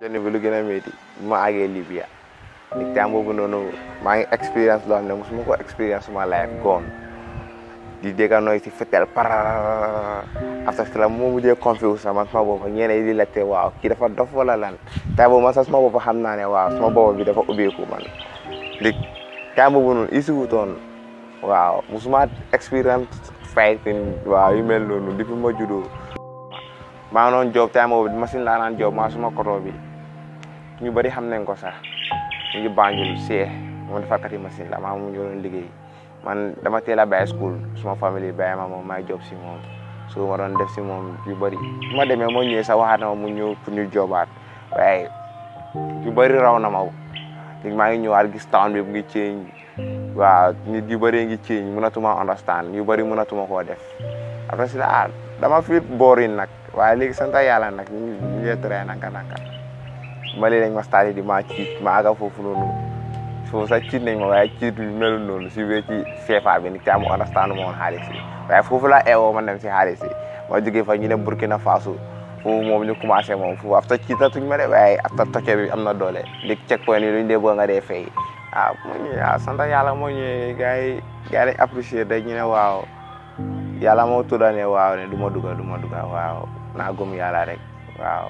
benn bi lu gën a métti bu ma àggee Libya nit temps boobu noonu maa ngi expérience loo xam ne mosuma ko expérience suma life gone di dégg nooy si fetel par after si la moo mujjee confuse sama suma boppa ñeene yi di laajte waaw kii dafa dof wala lan temps boobu man sax suma boppa xam naa ne waaw suma boppa bi dafa ubbeeku man ndig temps boobu noonu isi wutoon waaw musuma expérience fighting waaw yu mel noonu depuis ma juddoo maa noon job time boobu machine laa naan job maa suma koto bi ñu bëri xam nañ ko sax ñu ngi Banjul see moom defarkati machine la maa moom ñoo doon liggéey man dama teel a bàyyi school suma famille bàyyi ma moom maay job si moom so ma doon def si moom yu bëri su ma demee moo ñëwee sax waxaat na ma mu ñëw pour ñu jobaat waaye yu bëri raw na ma léegi maa ngi ñëwaat gis town bi mu ngi change waaw nit yu bëree ngi ciiñ mënatuma understand yu bëri mënatuma koo def après si la ah dama fiit boori nag waaye léegi sant yàlla nag ñu ñu ngi tere nanka nanka ma léegi dañ ma stade di ma ciit ma aga foofu noonu foofu sax ciit nañ ma waaye ciit bi melul noonu si wéy ci CFA bi ni caamu understand ma woon xaalis yi waaye foofu la eewoo ma dem si xaalis yi ma jógee fa ñu dem Burkina Faso foofu moom ñu commencé moom foofu afta ciitatuñ ma de waaye afta toce bi am na doole léegi check point yi lu ñu dee bëgg nga dee fay ah moo ñu ah sant yàlla moo ñëwee gars yi gars yi apprécié dañ ñu ne waaw yàlla moo tudda ne waaw ne du ma dugal du ma dugal waaw naa gëm yàlla rek waaw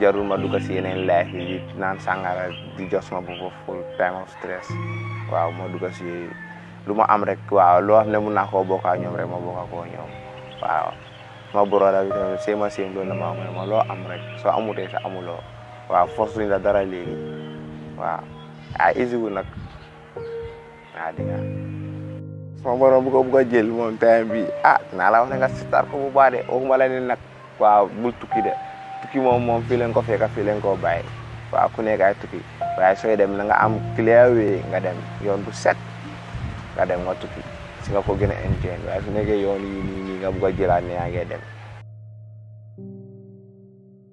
jarul ma dugal si yeneen life yi naan sàngara di jox sama bopp full time of stress waaw ma dugal si lu ma am rek waaw loo xam ne mun naa koo bokk ak ñoom rek ma bokk ak koo ñoom waaw ma broda bi tamit same same loolu la ma wax ma loo am rek soo amutee sa amuloo waaw force ñu la dara léegi waaw ah easy wu nag ah di nga sama borom bu ko bu ko jël moom time bi ah naa la wax ne nga sitar ko bu baax de waxuma la ne nag waaw bul tukki de tukki moom moom fii leen ko fekka fii leen koo bàyyi waaw ku nekk ay tukki waaye sooy dem na nga am clear way nga dem yoon bu set nga dem nga tukki si nga ko gën a enjoy waaye su nekkee yoon yi nii nii nga bugg a jëlaat ne yaa ngi dem